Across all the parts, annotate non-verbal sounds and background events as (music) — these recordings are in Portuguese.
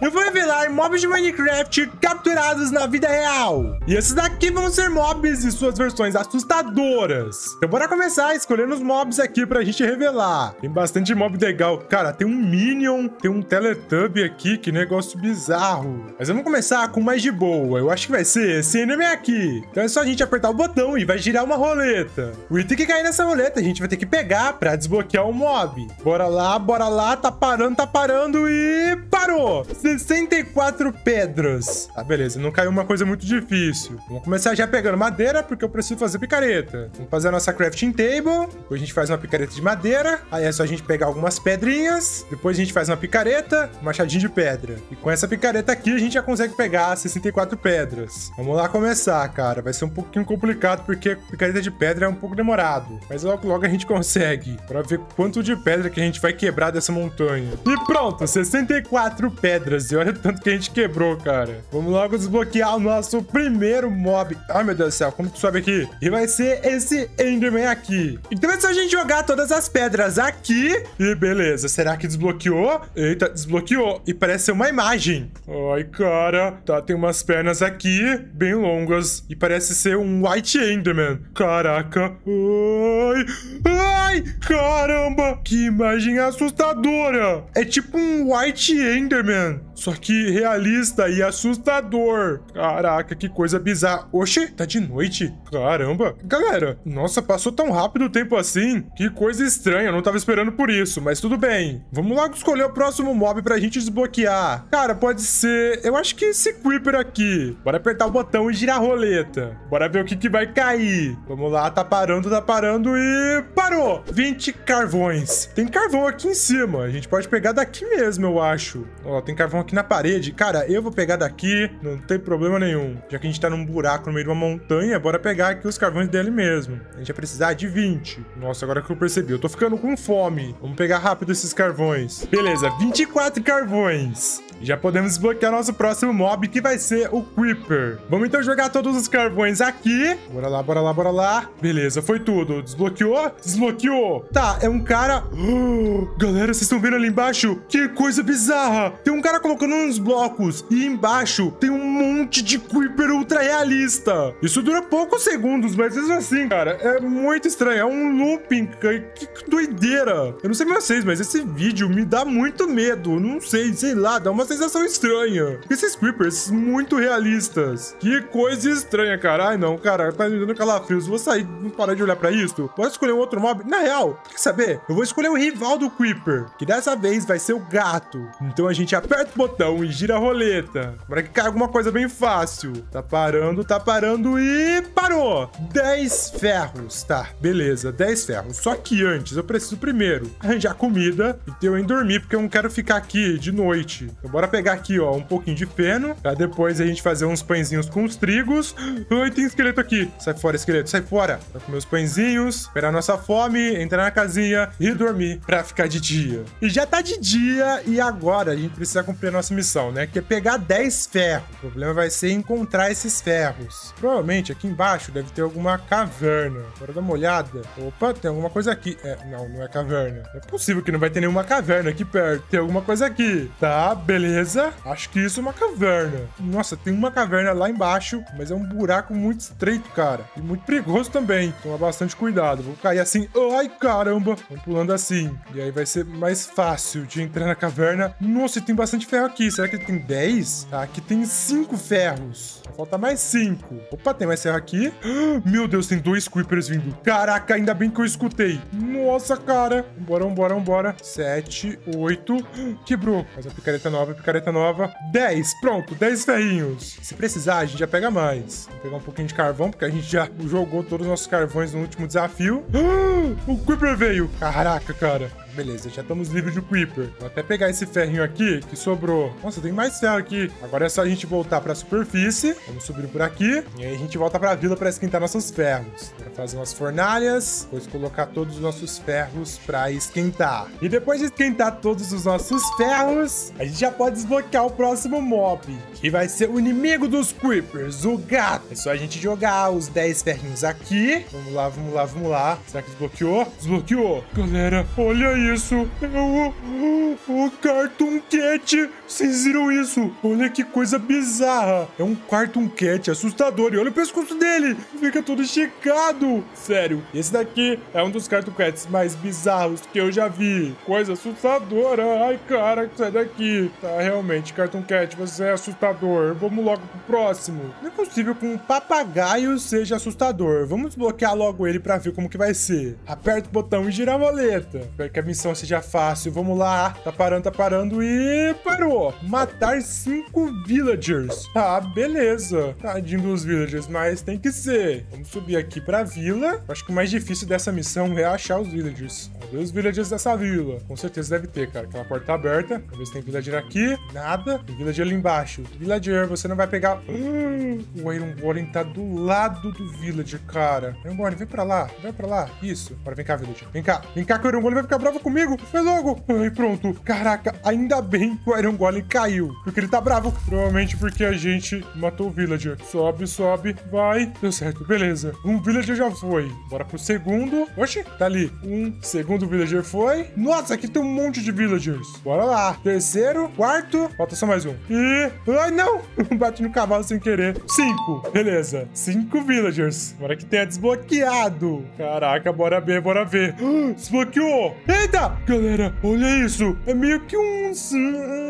eu vou revelar mobs de Minecraft capturados na vida real. E esses daqui vão ser mobs e suas versões assustadoras. Então bora começar escolhendo os mobs aqui pra gente revelar. Tem bastante mob legal. Cara, tem um Minion, tem um Teletubby aqui, que negócio bizarro. Mas vamos começar com mais de boa. Eu acho que vai ser esse enemy aqui. Então é só a gente apertar o botão e vai girar uma roleta. O item que cair nessa roleta a gente vai ter que pegar pra desbloquear o mob. Bora lá, bora lá, tá parando, tá parando e parou! 64 pedras. Tá, beleza, não caiu uma coisa muito difícil. Vamos começar já pegando madeira, porque eu preciso fazer picareta. Vamos fazer a nossa crafting table, depois a gente faz uma picareta de madeira, aí é só a gente pegar algumas pedrinhas, depois a gente faz uma picareta, um machadinho de pedra. E com essa picareta aqui a gente já consegue pegar 64 pedras. Vamos lá começar, cara. Vai ser um pouquinho complicado, porque picareta de pedra é um pouco demorado. Mas logo, logo a gente consegue, pra ver quanto de pedra que a gente vai quebrar dessa montanha. E pronto, 64 pedras. E olha o tanto que a gente quebrou, cara. Vamos logo desbloquear o nosso primeiro mob. Ai, meu Deus do céu, como que sobe aqui? E vai ser esse Enderman aqui. Então é só a gente jogar todas as pedras aqui. E beleza, será que desbloqueou? Eita, desbloqueou. E parece ser uma imagem. Ai, cara. Tá, tem umas pernas aqui, bem longas. E parece ser um White Enderman. Caraca. Ai, ai, caramba. Que imagem assustadora. É tipo um White Enderman. Só que realista e assustador. Caraca, que coisa bizarra. Oxe, tá de noite? Caramba. Galera, nossa, passou tão rápido o tempo assim. Que coisa estranha, eu não tava esperando por isso, mas tudo bem. Vamos logo escolher o próximo mob pra gente desbloquear. Cara, pode ser... Eu acho que esse Creeper aqui. Bora apertar o botão e girar a roleta. Bora ver o que, que vai cair. Vamos lá, tá parando, tá parando e... Parou! 20 carvões. Tem carvão aqui em cima. A gente pode pegar daqui mesmo, eu acho. Ó, tem carvão aqui na parede. Cara, eu vou pegar daqui, não tem problema nenhum. Já que a gente tá num buraco no meio de uma montanha, bora pegar aqui os carvões dele mesmo. A gente vai precisar de 20. Nossa, agora que eu percebi, eu tô ficando com fome. Vamos pegar rápido esses carvões. Beleza, 24 carvões. Já podemos desbloquear nosso próximo mob, que vai ser o Creeper. Vamos então jogar todos os carvões aqui. Bora lá, bora lá, bora lá. Beleza, foi tudo. Desbloqueou? Desbloqueou. Tá, é um cara... Oh, (gasps) galera, vocês estão vendo ali embaixo? Que coisa bizarra. Tem um cara colocando uns blocos e embaixo tem um monte de Creeper ultra realista. Isso dura poucos segundos, mas mesmo assim, cara, é muito estranho. É um looping. Que doideira. Eu não sei vocês, mas esse vídeo me dá muito medo. Não sei, sei lá, dá uma sensação estranha. Esses creepers muito realistas. Que coisa estranha, cara. Ai, não, cara, tá me dando calafrios. Vou sair, vou parar de olhar pra isso. Pode escolher um outro mob? Na real, quer saber? Eu vou escolher o rival do creeper, que dessa vez vai ser o gato. Então a gente aperta botão e gira a roleta. Para que caia alguma coisa bem fácil. Tá parando, tá parando e parou. 10 ferros. Tá, beleza, 10 ferros. Só que antes eu preciso primeiro arranjar comida e ter em dormir, porque eu não quero ficar aqui de noite. Então bora pegar aqui, ó, um pouquinho de feno, pra depois a gente fazer uns pãezinhos com os trigos. Ai, tem esqueleto aqui. Sai fora, esqueleto, sai fora. Vai comer os pãezinhos, esperar nossa fome, entrar na casinha e dormir pra ficar de dia. E já tá de dia e agora a gente precisa cumprir a nossa missão, né? Que é pegar 10 ferros. O problema vai ser encontrar esses ferros. Provavelmente aqui embaixo deve ter alguma caverna. Bora dar uma olhada. Opa, tem alguma coisa aqui. É, não, não é caverna. É possível que não vai ter nenhuma caverna aqui perto. Tem alguma coisa aqui. Tá, beleza. Acho que isso é uma caverna. Nossa, tem uma caverna lá embaixo, mas é um buraco muito estreito, cara. E muito perigoso também. Toma bastante cuidado. Vou cair assim. Ai, caramba. Vamos pulando assim. E aí vai ser mais fácil de entrar na caverna. Nossa, tem bastante ferro aqui. Será que tem 10? Tá, aqui tem 5 ferros. Falta mais 5. Opa, tem mais ferro aqui. (gasps) Meu Deus, tem dois creepers vindo. Caraca, ainda bem que eu escutei. Nossa, cara. Vambora, vambora, vambora. 7, 8. (gasps) Quebrou. Faz a picareta nova picareta nova. 10, pronto, 10 ferrinhos. Se precisar, a gente já pega mais. Vou pegar um pouquinho de carvão, porque a gente já jogou todos os nossos carvões no último desafio. (gasps) o Creeper veio. Caraca, cara. Beleza, já estamos livres de Creeper. Vou até pegar esse ferrinho aqui que sobrou. Nossa, tem mais ferro aqui. Agora é só a gente voltar para a superfície. Vamos subir por aqui. E aí a gente volta para a vila para esquentar nossos ferros. Para fazer umas fornalhas. Depois colocar todos os nossos ferros para esquentar. E depois de esquentar todos os nossos ferros, a gente já pode desbloquear o próximo mob, que vai ser o inimigo dos Creepers, o gato. É só a gente jogar os 10 ferrinhos aqui. Vamos lá, vamos lá, vamos lá. Será que desbloqueou? Desbloqueou. Galera, olha isso. É o, o Cartoon Cat. Vocês viram isso? Olha que coisa bizarra. É um Cartoon Cat assustador. E olha o pescoço dele. Fica todo esticado. Sério. Esse daqui é um dos Cartoon Cats mais bizarros que eu já vi. Coisa assustadora. Ai, cara, sai daqui. Tá, realmente, Cartoon Cat, você é assustador. Vamos logo pro próximo. Não é possível que um papagaio seja assustador. Vamos desbloquear logo ele pra ver como que vai ser. Aperta o botão e gira a roleta. Espero que a missão seja fácil. Vamos lá. Tá parando, tá parando e parou. Matar cinco villagers. Ah, beleza. Tadinho dos villagers, mas tem que ser. Vamos subir aqui pra vila. Acho que o mais difícil dessa missão é achar os villagers. Ver os villagers dessa vila. Com certeza deve ter, cara. Aquela porta tá aberta. Vamos ver se tem villager aqui. Nada. Tem villager ali embaixo. Villager, você não vai pegar... (gasps) o Iron Golem tá do lado do villager, cara. Iron Golem, vem pra lá. Vai pra lá. Isso. Agora vem cá, villager. Vem cá. Vem cá que o Iron Golem vai ficar bravo comigo. Vai logo. Ai, pronto. Caraca, ainda bem que o Iron Golem caiu. Porque ele tá bravo. Provavelmente porque a gente matou o villager. Sobe, sobe. Vai. Deu certo. Beleza. Um villager já foi. Bora pro segundo. Oxi, tá ali. Um segundo villager foi. Nossa, aqui tem um monte de villagers. Bora lá. Terceiro, quarto. Falta só mais um. E... Ai, não. (laughs) Bati no cavalo sem querer. Cinco. Beleza. Cinco villagers. Agora que tenha desbloqueado. Caraca, bora ver, bora ver. (gasps) Desbloqueou. Eita. Galera, olha isso. É meio que uns...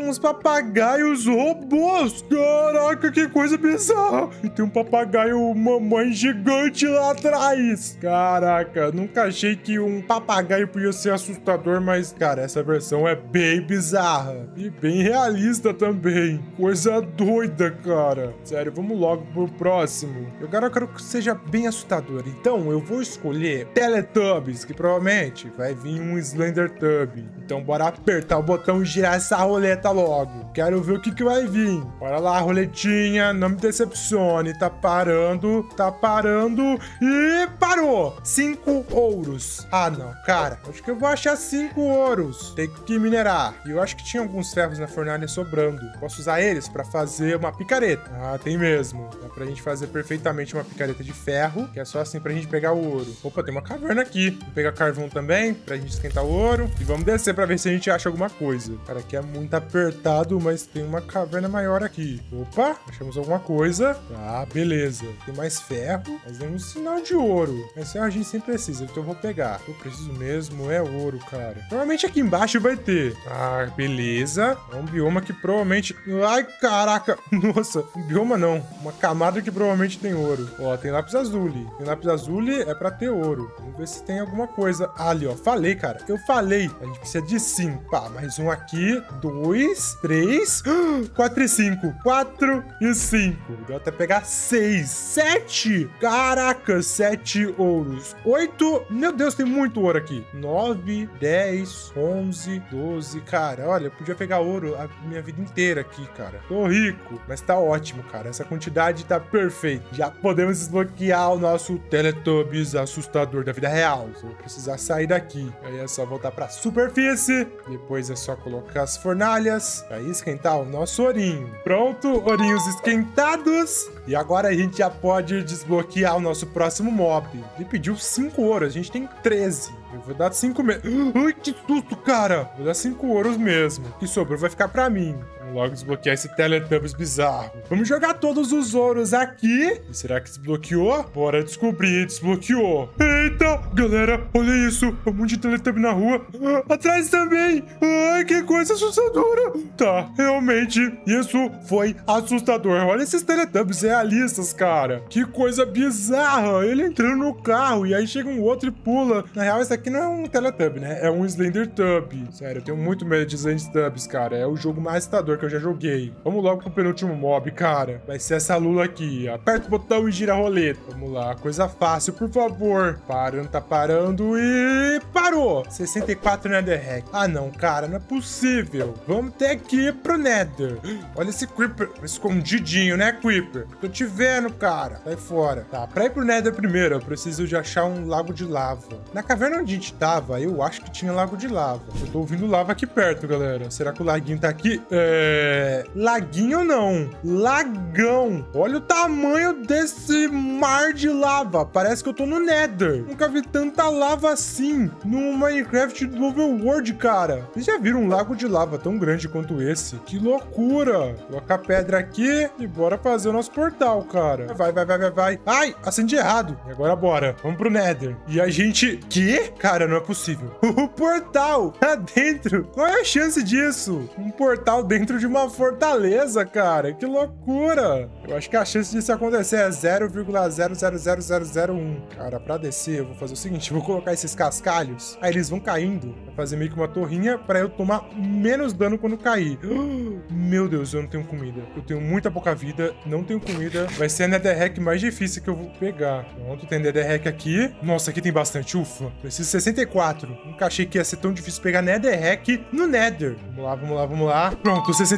Uns papagaios robôs. Caraca, que coisa bizarra. E tem um papagaio mamãe gigante lá atrás. Caraca, nunca achei que um papagaio podia ser assustador, mas, cara, essa versão é bem bizarra. E bem realista também. Coisa doida, cara. Sério, vamos logo pro próximo. Eu agora quero que seja bem assustador. Então, eu vou escolher Teletubbies, que provavelmente vai vir um Slender Tub. Então, bora apertar o botão e girar essa roleta logo. Quero ver o que, que vai vir. Bora lá, roletinha. Não me decepcione. Tá parando, tá parando e parou. Cinco ouros. Ah, não. Cara, acho que eu vou achar cinco ouros. Tem que minerar. E eu acho que tinha alguns ferros na fornalha sobrando. Posso usar eles pra fazer uma picareta. Ah, tem mesmo. Dá pra gente fazer perfeitamente uma picareta de ferro, que é só assim pra gente pegar o ouro. Opa, tem uma caverna aqui. Vou pegar carvão também, pra gente esquentar o ouro. E vamos descer pra ver se a gente acha alguma coisa. Cara, aqui é muito apertado, mas tem uma caverna maior aqui. Opa, achamos alguma coisa. Tá, beleza. Tem mais ferro, mas tem um sinal de ouro. Mas ferro a gente sempre precisa, então eu vou pegar. Eu preciso mesmo, é ouro, cara. Provavelmente aqui embaixo vai ter. Ah, beleza. É um bioma que provavelmente... Ai, caraca. (laughs) Nossa, um bioma não. Uma camada que provavelmente tem ouro. Ó, tem lápis azul. Tem lápis azul é pra ter ouro. Vamos ver se tem alguma coisa. Ali, ó. Falei, cara. Eu falei. A gente precisa de cinco. Pá, mais um aqui. Dois, três, (gasps) quatro e cinco. Quatro e cinco. Deu até pegar seis. Sete. Caraca, sete ouros. Oito. Meu Deus, tem muito ouro aqui. Nove, dez, onze, doze. Cara, olha, eu podia pegar ouro a minha vida inteira aqui, cara. Tô rico, mas tá ótimo, cara. Essa quantidade tá perfeita. Já podemos desbloquear o nosso Teletubbies assustador da vida real. Vou precisar sair daqui. Aí é só voltar pra superfície. Depois é só colocar as fornalhas. Aí esquentar o nosso ourinho. Pronto, ourinhos esquentados. E agora a gente já pode desbloquear o nosso próximo mob. Ele pediu 5 ouros, a gente tem 13. Eu vou dar 5 mesmo. Ai, que susto, cara! Vou dar 5 ouros mesmo. O que sobrou vai ficar pra mim. Logo desbloquear esse Teletubbies bizarro. Vamos jogar todos os ouros aqui. E será que desbloqueou? Bora descobrir. Desbloqueou. Eita! Galera, olha isso. É um monte de Teletubbies na rua. Ah, atrás também. Ai, que coisa assustadora. Tá, realmente, isso foi assustador. Olha esses Teletubbies realistas, cara. Que coisa bizarra. Ele entrando no carro e aí chega um outro e pula. Na real, esse aqui não é um Teletubby, né? É um Slender Tub. Sério, eu tenho muito medo de Slender Tubs, cara. É o jogo mais assustador que eu já joguei. Vamos logo pro penúltimo mob, cara. Vai ser essa lula aqui. Aperta o botão e gira a roleta. Vamos lá, coisa fácil, por favor. Parando, tá parando e... Parou! 64 Netherrack. Ah, não, cara, não é possível. Vamos ter que ir pro Nether. Olha esse Creeper escondidinho, né, Creeper? Tô te vendo, cara. Sai fora. Tá, pra ir pro Nether primeiro, eu preciso de achar um lago de lava. Na caverna onde a gente tava, eu acho que tinha lago de lava. Eu tô ouvindo lava aqui perto, galera. Será que o laguinho tá aqui? É... É... Laguinho não. Lagão. Olha o tamanho desse mar de lava. Parece que eu tô no Nether. Nunca vi tanta lava assim no Minecraft do Overworld, cara. Vocês já viram um lago de lava tão grande quanto esse? Que loucura. Colocar pedra aqui e bora fazer o nosso portal, cara. Vai, vai, vai, vai, vai. Ai, acendi errado. E agora bora. Vamos pro Nether. E a gente... Que? Cara, não é possível. (laughs) O portal tá dentro. Qual é a chance disso? Um portal dentro de uma fortaleza, cara. Que loucura. Eu acho que a chance disso acontecer é 0,000001. Cara, pra descer, eu vou fazer o seguinte. Vou colocar esses cascalhos. Aí eles vão caindo. Vai fazer meio que uma torrinha pra eu tomar menos dano quando cair. (gasps) Meu Deus, eu não tenho comida. Eu tenho muita pouca vida. Não tenho comida. Vai ser a netherrack mais difícil que eu vou pegar. Pronto, tem netherrack aqui. Nossa, aqui tem bastante. Ufa. Preciso 64. Nunca achei que ia ser tão difícil pegar netherrack no nether. Vamos lá, vamos lá, vamos lá. Pronto, 64.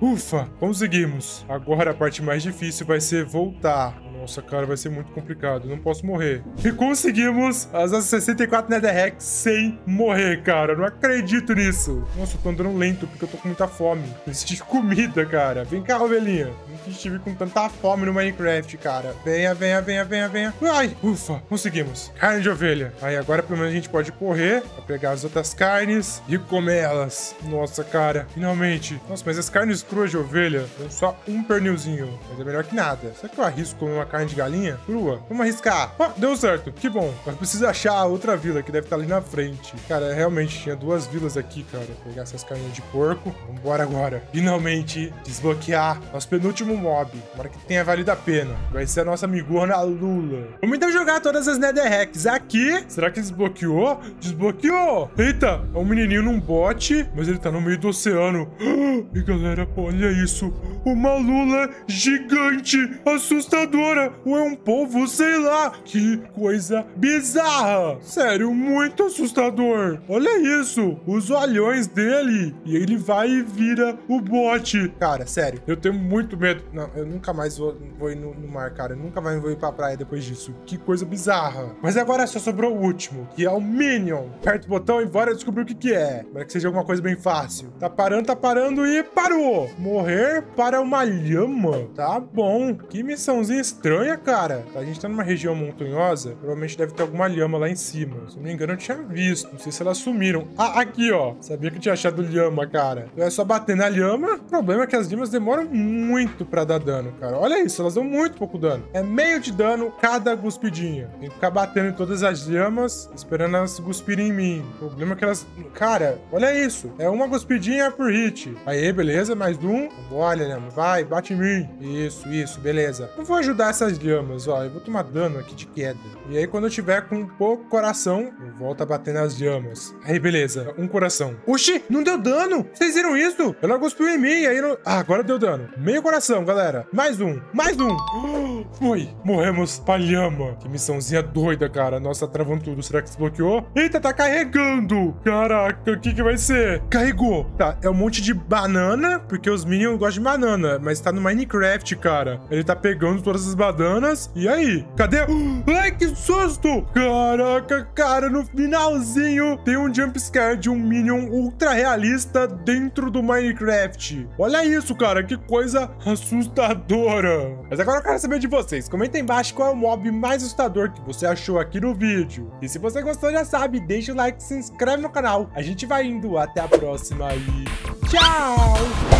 Ufa, conseguimos. Agora a parte mais difícil vai ser voltar. Nossa, cara, vai ser muito complicado. Não posso morrer. E conseguimos as 64 Netherrack sem morrer, cara. Não acredito nisso. Nossa, eu tô andando lento porque eu tô com muita fome. Preciso de comida, cara. Vem cá, ovelhinha. Nunca estive com tanta fome no Minecraft, cara. Venha, venha, venha, venha, venha. Ai, ufa, conseguimos. Carne de ovelha. Aí agora pelo menos a gente pode correr pra pegar as outras carnes e comer elas. Nossa, cara. Finalmente. Nossa, mas as carnes cruas de ovelha dão só um pernilzinho. Mas é melhor que nada. Será que eu arrisco comer uma carne de galinha crua? Vamos arriscar. Ah, deu certo. Que bom. Mas preciso achar a outra vila que deve estar ali na frente. Cara, realmente tinha duas vilas aqui, cara. Vou pegar essas carnes de porco. Vambora agora. Finalmente desbloquear nosso penúltimo mob. Agora que tenha valido a pena. Vai ser a nossa amigona Lula. Vamos então jogar todas as Netherracks aqui. Será que desbloqueou? Desbloqueou! Eita, é um menininho num bote, mas ele tá no meio do oceano. (gasps) E galera, olha isso. Uma Lula gigante, assustadora. Ou é um povo, sei lá. Que coisa bizarra. Sério, muito assustador. Olha isso. Os olhões dele. E ele vai e vira o bote. Cara, sério, eu tenho muito medo. Não, eu nunca mais vou, vou ir no, no, mar, cara. Eu nunca mais vou ir pra praia depois disso. Que coisa bizarra. Mas agora só sobrou o último, que é o Minion. Aperta o botão e bora descobrir o que que é. Para que seja alguma coisa bem fácil. Tá parando, tá parando e parou. Morrer para uma lhama. Tá bom. Que missãozinha estranha, cara. A gente tá numa região montanhosa. Provavelmente deve ter alguma lhama lá em cima. Se não me engano, eu tinha visto. Não sei se elas sumiram. Ah, aqui, ó. Sabia que eu tinha achado lhama, cara. Então é só bater na lhama. O problema é que as lhamas demoram muito pra dar dano, cara. Olha isso, elas dão muito pouco dano. É meio de dano cada guspidinha. Tem que ficar batendo em todas as lhamas, esperando elas guspirem em mim. O problema é que elas... Cara, olha isso. É uma guspidinha por hit. Aí, beleza, mais um. Olha, lhama, vai, bate em mim. Isso, isso, beleza. Eu vou ajudar essas lhamas, ó. Eu vou tomar dano aqui de queda. E aí, quando eu tiver com pouco coração, eu volto a bater nas lhamas. Aí, beleza. Um coração. Oxi, não deu dano. Vocês viram isso? Ela cuspiu em mim, aí não... Ah, agora deu dano. Meio coração, galera. Mais um. Mais um. (gasps) Foi. Morremos pra lhama. Que missãozinha doida, cara. Nossa, tá travando tudo. Será que desbloqueou? Eita, tá carregando. Caraca, o que que vai ser? Carregou. Tá, é um monte de banana, porque os Minions gostam de banana. Mas tá no Minecraft, cara. Ele tá pegando todas as bananas. E aí? Cadê? (gasps) Ai, que susto. Caraca, cara, no finalzinho tem um jumpscare de um Minion ultra realista dentro do Minecraft. Olha isso, cara. Que coisa assustadora. Mas agora eu quero saber de vocês. Comenta embaixo qual é o mob mais assustador que você achou aqui no vídeo. E se você gostou, já sabe, deixa o like, se inscreve no canal. A gente vai indo. Até a próxima e tchau!